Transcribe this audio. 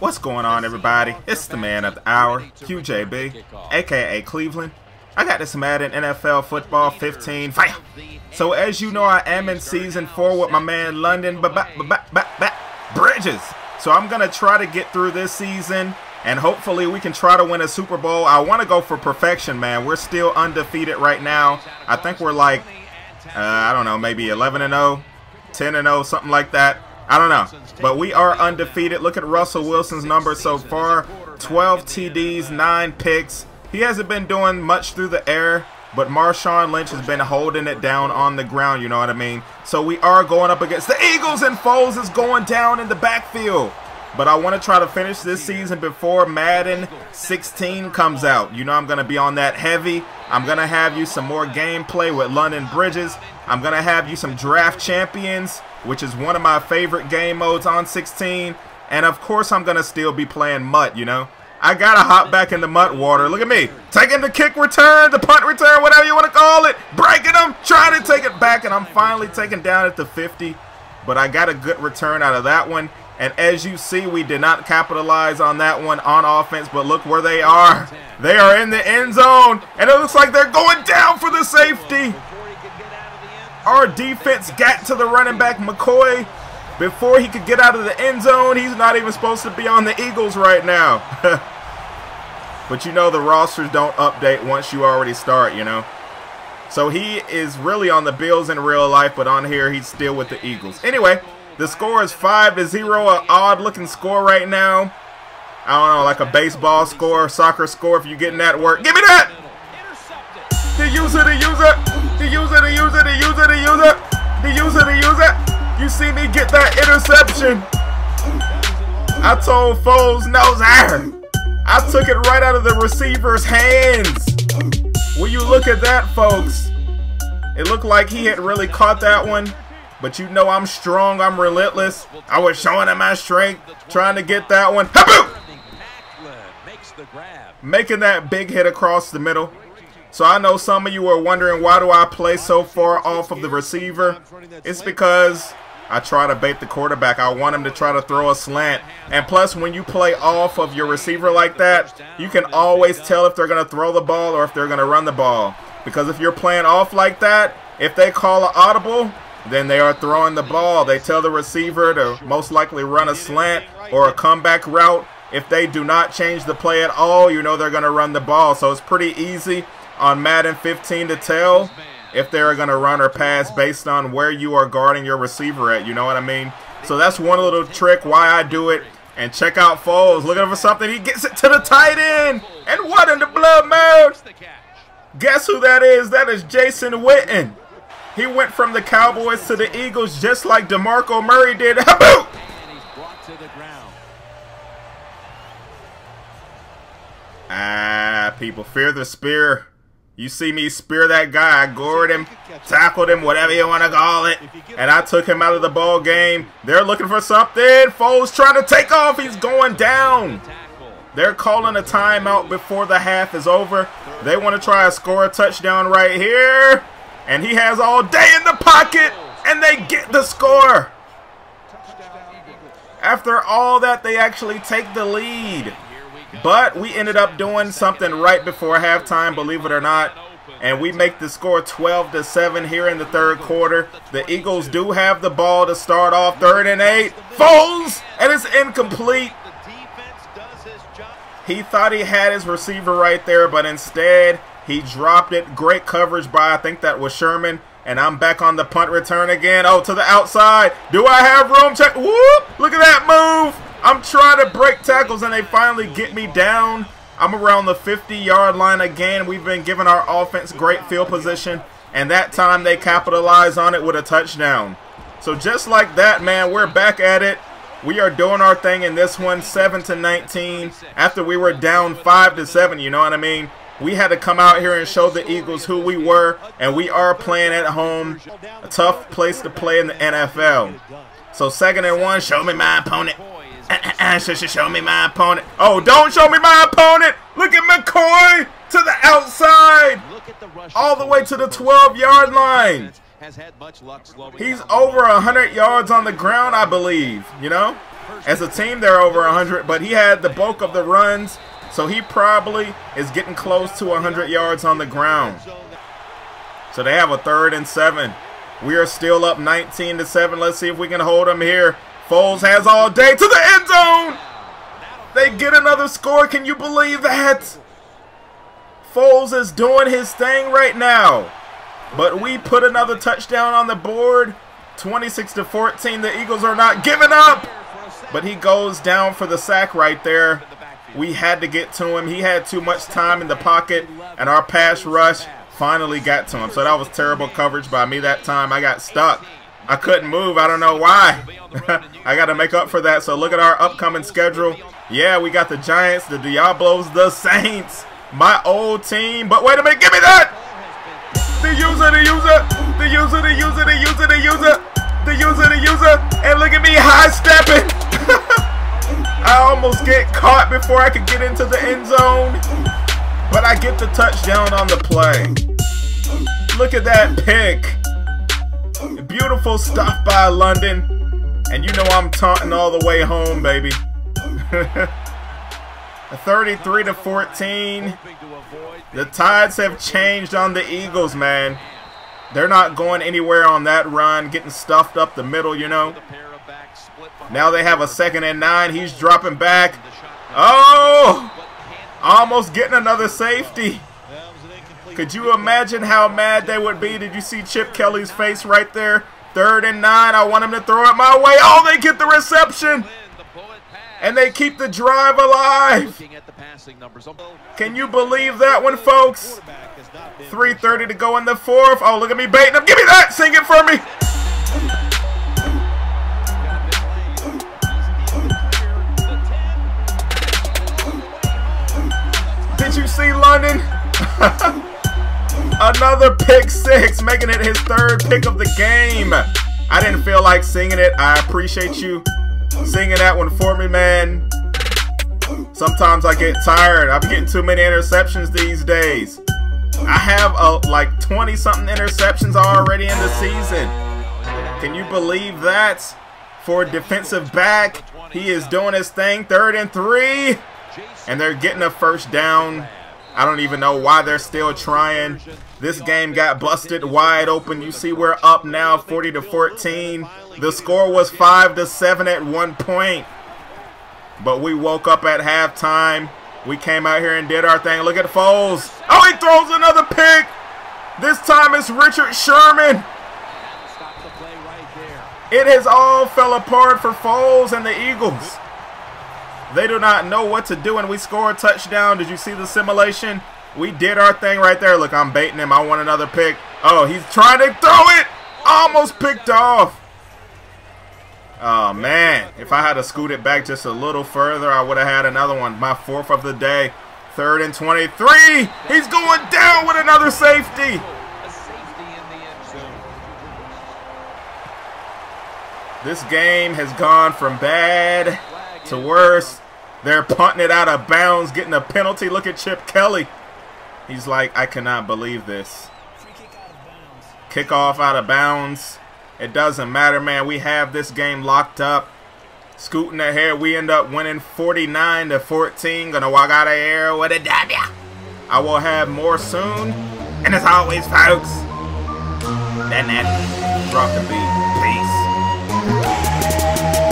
What's going on, everybody? It's the man of the hour, QJB, aka Cleveland. I got this Madden NFL Football 15 fire. So as you know, I am in season four with my man London Bridges. So I'm gonna try to get through this season, and hopefully we can try to win a Super Bowl. I want to go for perfection, man. We're still undefeated right now. I think we're like, uh, I don't know, maybe 11 and 0, 10 and 0, something like that. I don't know. But we are undefeated. Look at Russell Wilson's numbers so far. 12 TDs, 9 picks. He hasn't been doing much through the air, but Marshawn Lynch has been holding it down on the ground, you know what I mean? So we are going up against the Eagles, and Foles is going down in the backfield. But I want to try to finish this season before Madden 16 comes out. You know I'm going to be on that heavy. I'm going to have you some more gameplay with London Bridges. I'm going to have you some draft champions which is one of my favorite game modes on 16. And of course, I'm going to still be playing MUT, you know? I got to hop back in the MUT water. Look at me. Taking the kick return, the punt return, whatever you want to call it. Breaking them, trying to take it back, and I'm finally taken down at the 50. But I got a good return out of that one. And as you see, we did not capitalize on that one on offense, but look where they are. They are in the end zone, and it looks like they're going down for the safety. Our defense got to the running back McCoy before he could get out of the end zone. He's not even supposed to be on the Eagles right now. but you know the rosters don't update once you already start, you know. So he is really on the Bills in real life, but on here he's still with the Eagles. Anyway, the score is 5 to 0, an odd looking score right now. I don't know, like a baseball score, soccer score if you're getting that work. Give me that! The user, the user! The user, the user, the user, the user, the user, the user. You see me get that interception. I told Foles, no, sir. I took it right out of the receiver's hands. Will you look at that, folks? It looked like he had really caught that one. But you know I'm strong, I'm relentless. I was showing him my strength, trying to get that one. Making that big hit across the middle. So I know some of you are wondering why do I play so far off of the receiver? It's because I try to bait the quarterback. I want him to try to throw a slant. And plus, when you play off of your receiver like that, you can always tell if they're going to throw the ball or if they're going to run the ball. Because if you're playing off like that, if they call an audible, then they are throwing the ball. They tell the receiver to most likely run a slant or a comeback route. If they do not change the play at all, you know they're going to run the ball. So it's pretty easy on Madden 15 to tell if they're going to run or pass based on where you are guarding your receiver at. You know what I mean? So that's one little trick why I do it. And check out Foles looking for something. He gets it to the tight end. And what in the blood mode? Guess who that is? That is Jason Witten. He went from the Cowboys to the Eagles just like DeMarco Murray did. Ah, people fear the spear. You see me spear that guy, I gored him, tackled him, whatever you want to call it, and I took him out of the ball game. They're looking for something. Foles trying to take off. He's going down. They're calling a timeout before the half is over. They want to try to score a touchdown right here. And he has all day in the pocket, and they get the score. After all that, they actually take the lead. But we ended up doing something right before halftime, believe it or not. And we make the score 12 to 7 here in the third quarter. The Eagles do have the ball to start off third and eight. Foles! And it's incomplete. He thought he had his receiver right there, but instead he dropped it. Great coverage by, I think that was Sherman. And I'm back on the punt return again. Oh, to the outside. Do I have room? Check. Whoop! Look at that move. I'm to break tackles and they finally get me down. I'm around the 50 yard line again. We've been giving our offense great field position and that time they capitalize on it with a touchdown. So just like that, man, we're back at it. We are doing our thing in this one, 7 to 19. After we were down 5 to 7, you know what I mean? We had to come out here and show the Eagles who we were, and we are playing at home. A tough place to play in the NFL. So second and one, show me my opponent. Show me my opponent. Oh, don't show me my opponent. Look at McCoy to the outside. All the way to the 12-yard line. He's over 100 yards on the ground, I believe, you know? As a team, they're over 100, but he had the bulk of the runs, so he probably is getting close to 100 yards on the ground. So they have a third and seven. We are still up 19 to 7. Let's see if we can hold them here. Foles has all day to the end zone. They get another score. Can you believe that? Foles is doing his thing right now. But we put another touchdown on the board. 26 to 14. The Eagles are not giving up. But he goes down for the sack right there. We had to get to him. He had too much time in the pocket. And our pass rush finally got to him. So that was terrible coverage by me that time. I got stuck. I couldn't move. I don't know why. I got to make up for that. So look at our upcoming schedule. Yeah, we got the Giants, the Diablos, the Saints, my old team. But wait a minute. Give me that. The user, the user, the user, the user, the user, the user, the user, the user. And look at me high stepping. I almost get caught before I could get into the end zone. But I get the touchdown on the play. Look at that pick. Beautiful stuff by London. And you know I'm taunting all the way home, baby. 33 to 14. The tides have changed on the Eagles, man. They're not going anywhere on that run, getting stuffed up the middle, you know. Now they have a second and nine. He's dropping back. Oh! Almost getting another safety. Could you imagine how mad they would be? Did you see Chip Kelly's face right there? Third and nine. I want him to throw it my way. Oh, they get the reception. And they keep the drive alive. Can you believe that one, folks? 3.30 to go in the fourth. Oh, look at me baiting him. Give me that. Sing it for me. Did you see London? Another pick six, making it his third pick of the game. I didn't feel like singing it. I appreciate you singing that one for me, man. Sometimes I get tired. I'm getting too many interceptions these days. I have a, like 20 something interceptions already in the season. Can you believe that? For a defensive back, he is doing his thing. Third and three. And they're getting a first down. I don't even know why they're still trying. This game got busted wide open. You see we're up now 40 to 14. The score was 5 to 7 at one point. But we woke up at halftime. We came out here and did our thing. Look at Foles. Oh, he throws another pick. This time it's Richard Sherman. It has all fell apart for Foles and the Eagles. They do not know what to do, and we score a touchdown. Did you see the simulation? We did our thing right there. Look, I'm baiting him. I want another pick. Oh, he's trying to throw it. Almost picked off. Oh, man. If I had to scoot it back just a little further, I would have had another one. My fourth of the day. Third and 23. He's going down with another safety. This game has gone from bad to worse. They're punting it out of bounds, getting a penalty. Look at Chip Kelly. He's like, I cannot believe this. Kickoff out of bounds. It doesn't matter, man. We have this game locked up. Scooting ahead, we end up winning 49 to 14. Gonna walk out of here with a W. I will have more soon. And as always, folks, then that drop the beat. Peace.